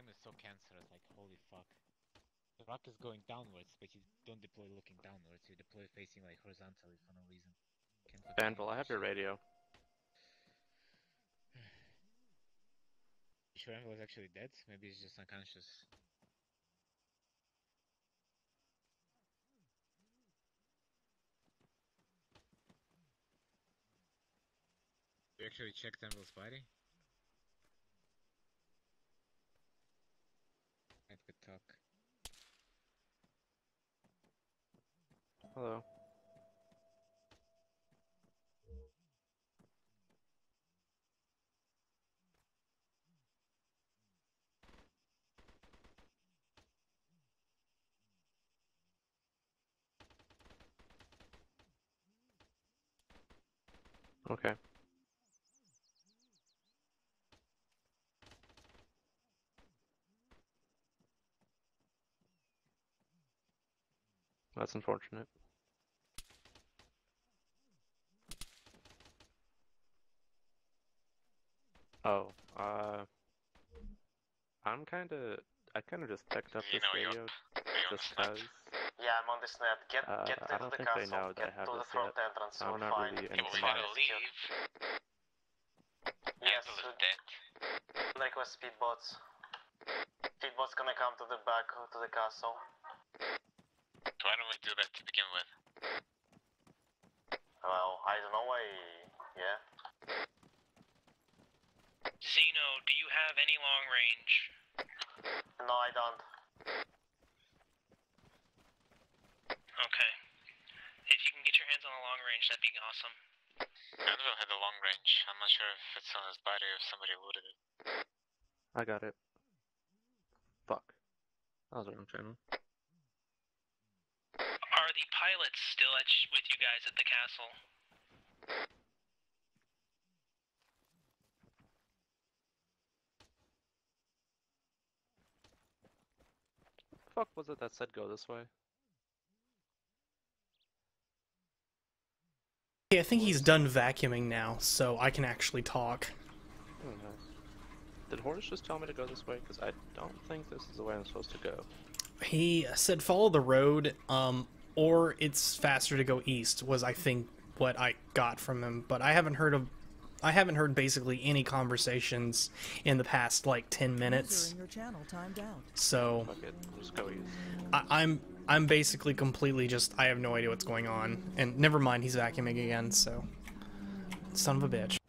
game is so cancerous, like holy fuck. The rock is going downwards, but you don't deploy looking downwards, you deploy facing like horizontally for no reason. Can't Banville, I have your radio. You sure Anvil is actually dead? Maybe he's just unconscious. You actually checked Anvil's body? Hello. Okay. That's unfortunate. Oh, uh, I'm kinda, I kinda just picked up this know you're- radio Are you on the just cause. Yeah, I'm on this net. Get Uh, get I into don't the think they castle. know that I get have to the this front yet. entrance. I'm we're not fine. really Yeah, but Anything we Fine. gotta leave. Yes, Anvil is dead. request speedboats. Speedboats gonna come to the back to the castle. So why don't we do that to begin with? Well, I don't know why. Yeah. Zeno, do you have any long range? No, I don't. Okay. If you can get your hands on the long range, that'd be awesome. Anvil had a long range. I'm not sure if it's on his body or if somebody looted it. I got it. Fuck. That was the wrong channel. Are the pilots still at sh- with you guys at the castle? Fuck was it that said go this way? Yeah, I think he's done vacuuming now, so I can actually talk. Oh, nice. Did Horace just tell me to go this way? Because I don't think this is the way I'm supposed to go. He said follow the road, um, or it's faster to go east. Was I think what I got from him, but I haven't heard of, I haven't heard basically any conversations in the past like ten minutes. Your channel timed out. So Fuck it, just go. I, I'm I'm basically completely just I have no idea what's going on, and never mind he's vacuuming again. So son of a bitch.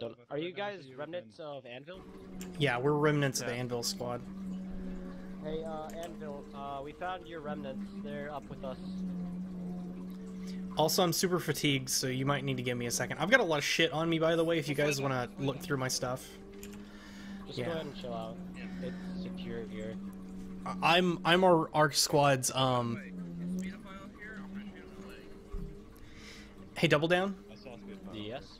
Don't- Are you guys remnants of Anvil? Yeah, we're remnants of the Anvil Squad. Hey, uh, Anvil, uh, we found your remnants. They're up with us. Also, I'm super fatigued, so you might need to give me a second. I've got a lot of shit on me, by the way. If you guys want to look through my stuff, Just Yeah. go ahead and chill out. It's secure here. I- I'm I'm our our squad's um. Hey, double down. Yes.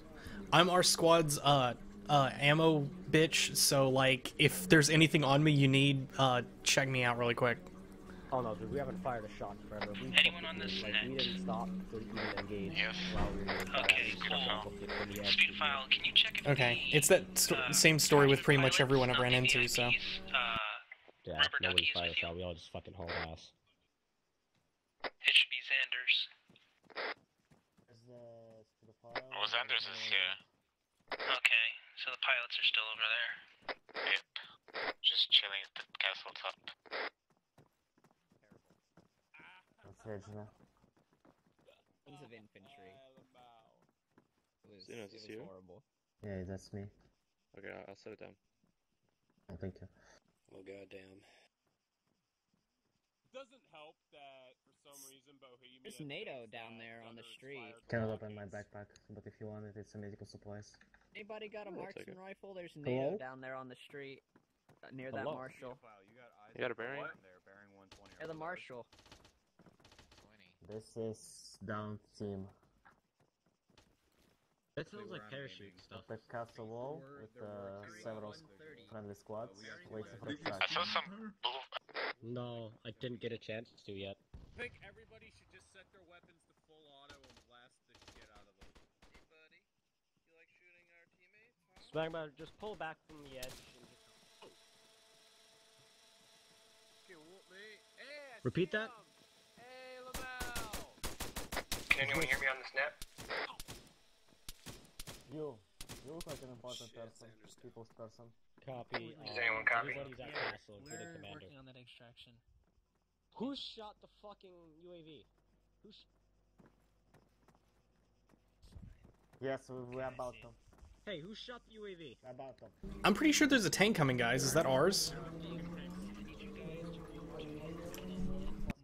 I'm our squad's uh uh ammo bitch. So like, if there's anything on me you need, uh, check me out really quick. Oh no, dude, we haven't fired a shot forever. We Anyone on this like, we didn't stop to even engage Yes. while we were Okay, cool. booked it when we had Speedophile, can you check if Okay, the, it's that sto- uh, same story with pretty much everyone I've ran the into. So Uh, Yeah, Rubber nobody fired with a you? shot. We all just fucking hauled ass. it should be Xander's. Oh, Xander's is here. Okay, so the pilots are still over there. Yep. Just chilling at the castle top. Regina. Tons of infantry. It was, Zeno, it was you? horrible. Yeah, that's me. Okay, I- I'll set it down. Oh, thank you. Oh goddamn. doesn't help that for some reason Bohemia. There's NATO down there on the street. inspired Cannot the open my backpack, but if you want it, it's some medical supplies. Anybody got a I'll marksman rifle? There's Hello? NATO down there on the street. uh, Near that Hello? marshal. You got a bearing? Near the marshal. Twenty. This is down team. That sounds like parachute stuff. At the castle wall with uh, several friendly squads waiting for I extraction. saw some blue. No, I didn't get a chance to yet. I think everybody should just set their weapons to full auto and blast the shit out of them. Hey, buddy. You like shooting our teammates? Huh? Smagma, just pull back from the edge. And just... Okay, well, they... Hey, Repeat that. Hey, Can anyone hear me on this net? You, you look like an important person, people's person. Copy. Does uh, anyone copy? Everybody's at castle, We're commander. working on that extraction. Who shot the fucking UAV? Who Yes, we, we're about to. Hey, who shot the UAV? I'm pretty sure there's a tank coming, guys. Is that ours?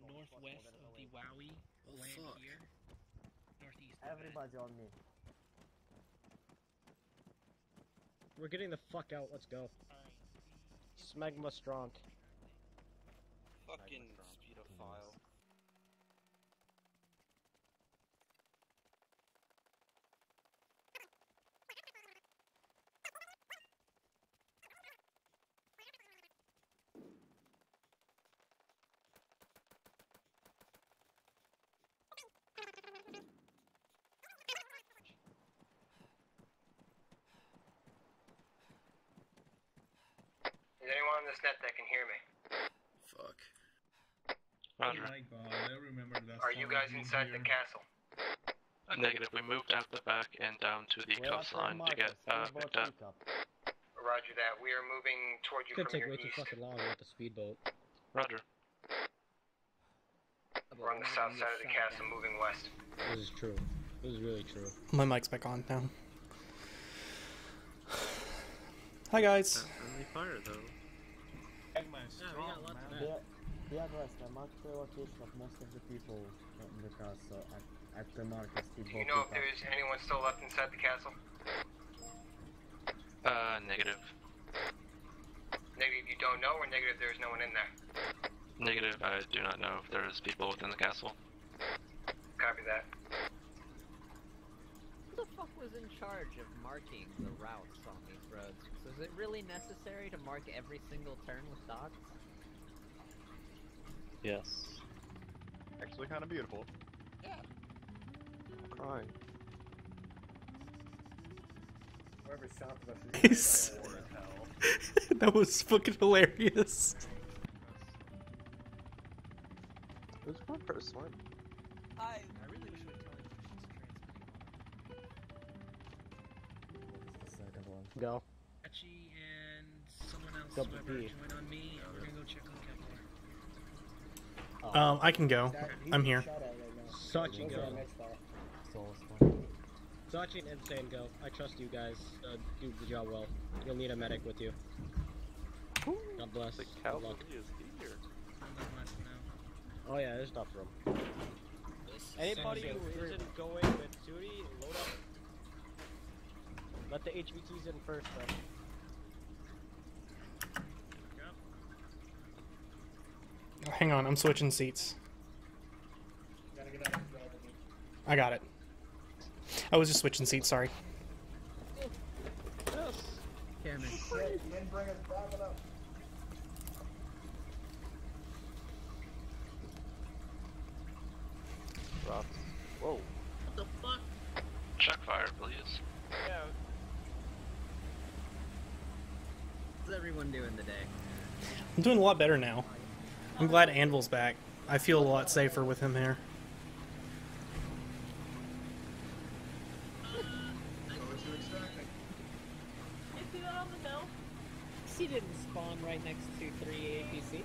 Northwest of the Wowie. Oh, land here. Northeast. Everybody on me. We're getting the fuck out. Let's go. Smegma strong. Fucking speedophile. Is anyone on this net that can hear me? Fuck. Roger. Are you guys inside the castle? Uh, negative. We moved out the back and down to the We're coastline to get uh, speedboat picked up. Roger that. We are moving toward you Could from take your way too fucking long with the speedboat. Roger. We're on the south side of the castle, moving west. This is true. This is really true. My mic's back on now. Hi, guys. Friendly fire though. Yeah, we got lots of Be, that. be advised, I marked the location of most of the people in the castle at, at the Marcus Do speedboat you know if pickup. there's anyone still left inside the castle? Uh, negative. Negative, you don't know, or negative, there's no one in there? Negative. I do not know if there is people within the castle. Copy that. Who was in charge of marking the routes on these roads? So is it really necessary to mark every single turn with dots? Yes. Actually, kind of beautiful. Yeah. I'm crying. Whoever's south of us He's- that was fucking hilarious. Who's going for a swim? I, Go. Archie and someone else, Double whoever, D. join on me. We're gonna go check on Kevlar. Oh. Um, I can go. I'm here. Sachi go. So, so. Sachi and Insane go. I trust you guys. Uh, do the job well. You'll need a medic with you. God bless. The Good luck. cavalry is here. I'm not much now. Oh yeah, there's enough room. Anybody Send who me isn't going with Suri, load up. Let the HVTs in first, though. Oh, hang on, I'm switching seats. I got it. I was just switching seats, sorry. Cameron. Drops. Whoa. What the fuck? Check fire, please. Yeah. What's everyone doing today? I'm doing a lot better now. I'm glad Anvil's back. I feel a lot safer with him here. He didn't spawn right next to three APCs. Said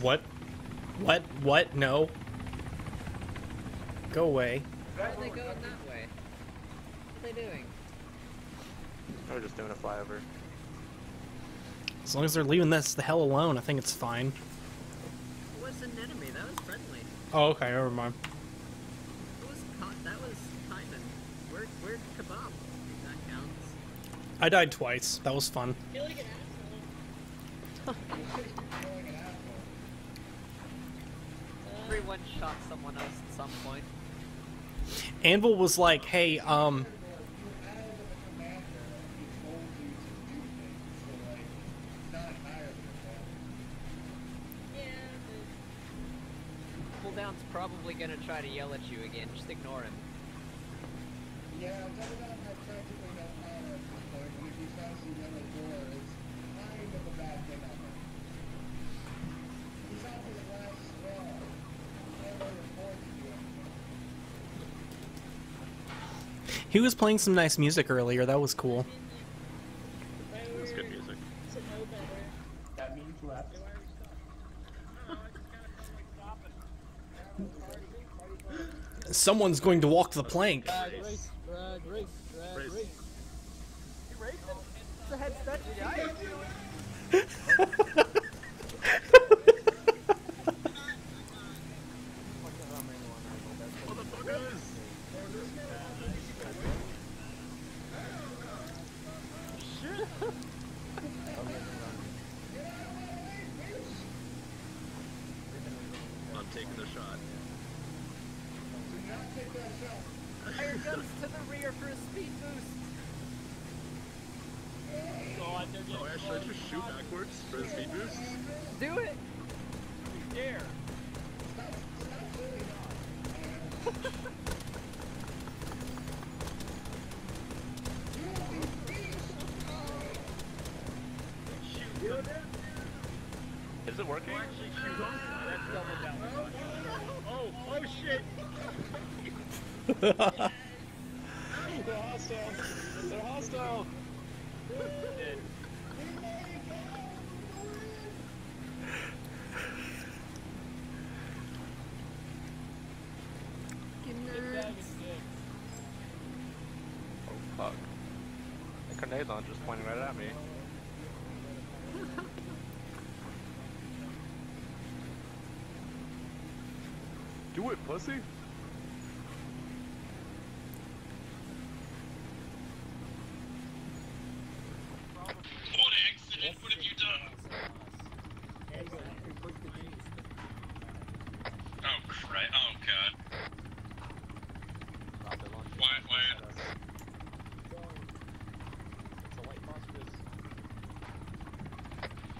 What? What? What? No. Go away. Why are they going that way? What are they doing? We're just doing a flyover. As long as they're leaving this the hell alone, I think it's fine. It was an enemy. That was friendly. Oh, okay, never mind. It was co- that was Timon. We're we're kebab. That counts. I died twice. That was fun. Everyone shot someone else at some point. Anvil was like, "Hey, um, Cooldown's probably gonna try to yell at you again. Just ignore him. Yeah, Demodon had practically no power at this point, and if he finds the yellow door, it's kind of a bad thing on him. He's on his last straw. Can't really afford to do anything. He was playing some nice music earlier. That was cool." That's good music. That means left. Someone's going to walk the plank. Drag race, drag race, drag Race. race. It's a head stretch, guys. I'm taking the shot. Fire guns to the rear for a speed boost. God, they're Oh getting yeah, should I just shoot backwards for the speed boost? Do it. dare. Is it working? That's double down. Oh, oh shit. They're hostile. They're hostile. Dead. Oh fuck. The grenade just pointing right at me. Do it, pussy. What accident? What have you done? Oh Christ! Oh God! Why? Why?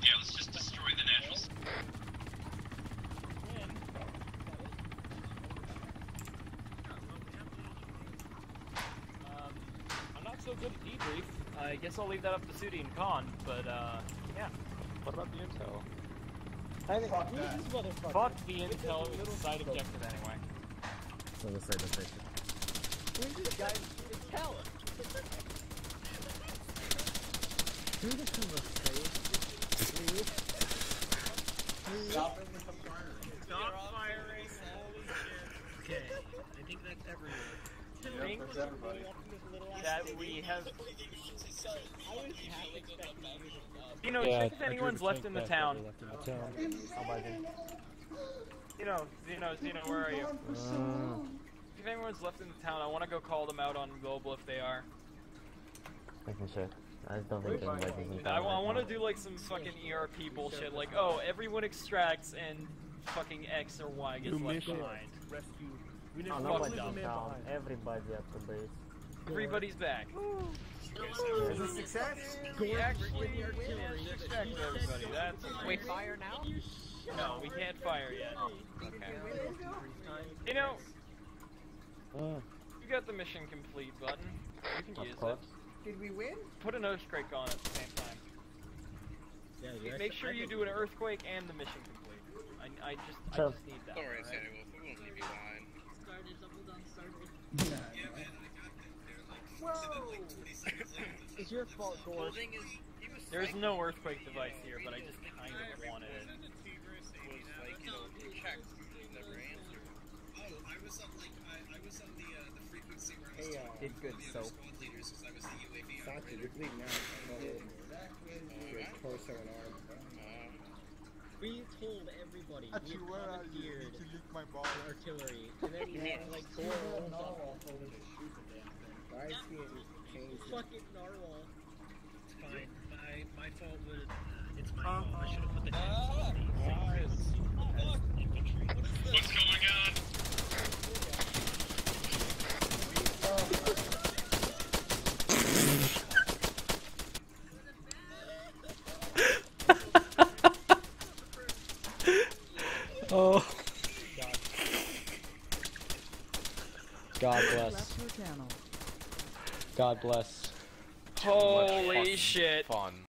Yeah, let's just destroy the natural. s- Um, I'm not so good at debrief. I guess I'll leave that up to Sudi and Khan, but uh, yeah. What about the intel? I think Fuck who's that. this motherfucker? Fuck the intel, it was a side objective anyway. So the side effect. Who's this guy? It's hell. Who the hell was Please. Stop the firing. Stop firing. Holy shit. Okay, I think that's everyone. Yep, that's everybody. That we have. I was half expecting you know, Yeah, check if anyone's left in the town. that we left in the town. I'm lagging. Zeno, Zeno, Zeno, where are you? Uh, If anyone's left in the town, I want to go call them out on global if they are. Making sure. I don't think anybody's in I, town. want to do like some fucking ERP bullshit, like oh, everyone extracts and fucking X or Y gets left behind. rescue. We Oh, never nobody's Fuck in them. town. Everybody at the base. Everybody's back. Is it success? We actually managed to extract everybody. That's Wait, fire now? no, we can't fire yet. Okay. You know, Uh, you got the mission complete button. You can use course. Did we win? Put an earthquake on at the same time. Yeah, yeah. Make sure you do an earthquake and the mission complete. I, I just, I just need that. Alright, alright? Sandy Wolf, we won't leave you behind. Yeah, man, I got there like. Whoa! It's your fault, Gore. There's no earthquake device here, but I just kind of wanted it. was like, you know, check. You never answered. Oh, I was on like I, I was on the uh, the frequency where I was Hey, uh, talking did good the soap. other leaders I was the UAV Doctor, you're bleeding out. Your torso and arm. We told everybody. Hachi, we where are you? commandeered Did leak my ball? artillery, and then you had like He's Gore a rolls up. narwhal told him to shoot the damn thing. Why is he in chains? Fucking narwhal. It's fine. My my fault was uh, it's my fault. I should have put the What's going on? Oh. God bless. God bless. Holy fucking shit. Fun.